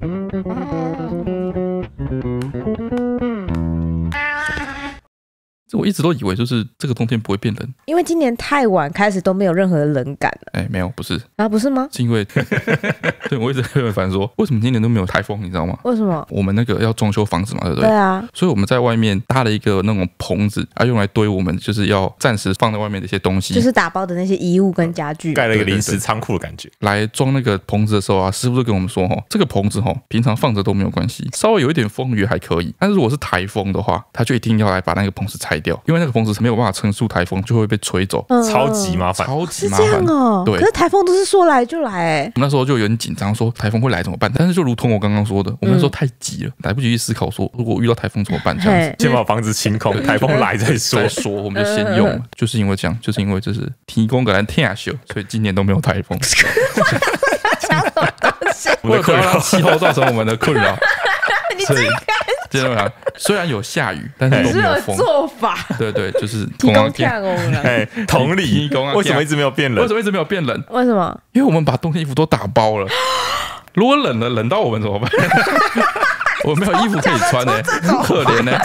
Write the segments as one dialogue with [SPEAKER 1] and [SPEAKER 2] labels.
[SPEAKER 1] Thank you. 我一直都以为就是这个冬天不会变冷，
[SPEAKER 2] 因为今年太晚开始都没有任何的冷感了
[SPEAKER 1] 哎，没有，不是，
[SPEAKER 2] 啊，不是吗？
[SPEAKER 1] 是因为 对我一直很烦说，为什么今年都没有台风，你知道吗？
[SPEAKER 2] 为什么？
[SPEAKER 1] 我们那个要装修房子嘛，对不对？
[SPEAKER 2] 对啊，
[SPEAKER 1] 所以我们在外面搭了一个那种棚子，啊，用来堆我们就是要暂时放在外面的一些东西。
[SPEAKER 2] 就是打包的那些衣物跟家具。
[SPEAKER 3] 盖了一个临时仓库的感觉。
[SPEAKER 1] 来装那个棚子的时候啊，师傅就跟我们说，哦，这个棚子哦，平常放着都没有关系，稍微有一点风雨还可以，但是如果是台风的话，他就一定要来把那个棚子拆掉，因为那个房子是没有办法承受台风，就会被吹走，
[SPEAKER 2] 嗯
[SPEAKER 3] 超级麻烦。
[SPEAKER 1] 超级麻烦。
[SPEAKER 2] 哦。
[SPEAKER 1] 对
[SPEAKER 2] 可是台风都是说来就来，哎，
[SPEAKER 1] 我们那时候就有点紧张，说台风会来怎么办？但是就如同我刚刚说的，我们那时候太急了，来不及去思考说如果遇到台风怎么办这样子。
[SPEAKER 3] 先把房子清空，台风来再说
[SPEAKER 1] 再。说，我们就先用了，就是因为这样，就是因为这是提供给人天下秀，所以今年都没有台风。
[SPEAKER 3] 我们的困扰
[SPEAKER 1] 气候造成我们的困扰，
[SPEAKER 2] 你
[SPEAKER 1] 所以基本上虽然有下雨，但是都没有风。
[SPEAKER 2] 做法，
[SPEAKER 1] 对对，就是
[SPEAKER 2] 提供
[SPEAKER 1] 同样
[SPEAKER 2] 跳哦了。
[SPEAKER 3] 哎，同理为什么一直没有变冷
[SPEAKER 1] 为什？么一直没有变冷？
[SPEAKER 2] 为什么？
[SPEAKER 1] 因为我们把冬天衣服都打包了。如果冷了，冷到我们怎么办？我没有衣服可以穿 呢、很可怜呢、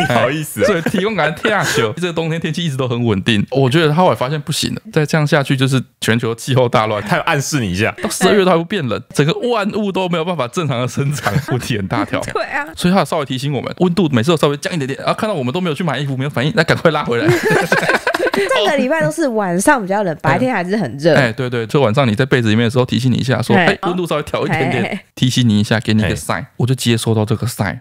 [SPEAKER 3] 你好意思啊？
[SPEAKER 1] 所以提供感天下秀，这个冬天天气一直都很稳定。我觉得他后来发现不行了，再这样下去就是全球气候大乱。
[SPEAKER 3] 他有暗示你一下，
[SPEAKER 1] 到十二月它会变冷，整个万物都没有办法正常的生长，问题很大条。
[SPEAKER 2] 对啊，
[SPEAKER 1] 所以他有稍微提醒我们，温度每次都稍微降一点点，然后看到我们都没有去买衣服，没有反应，那赶快拉回来。
[SPEAKER 2] 这个礼拜都是晚上比较冷，白天还是很热。
[SPEAKER 1] 哎，对对，就晚上你在被子里面的时候提醒你一下，说，
[SPEAKER 2] 嘿
[SPEAKER 1] 哎，温度稍微调一点点，提醒你一下，给你一个
[SPEAKER 3] 嘿
[SPEAKER 1] sign，我就接收到这个 sign。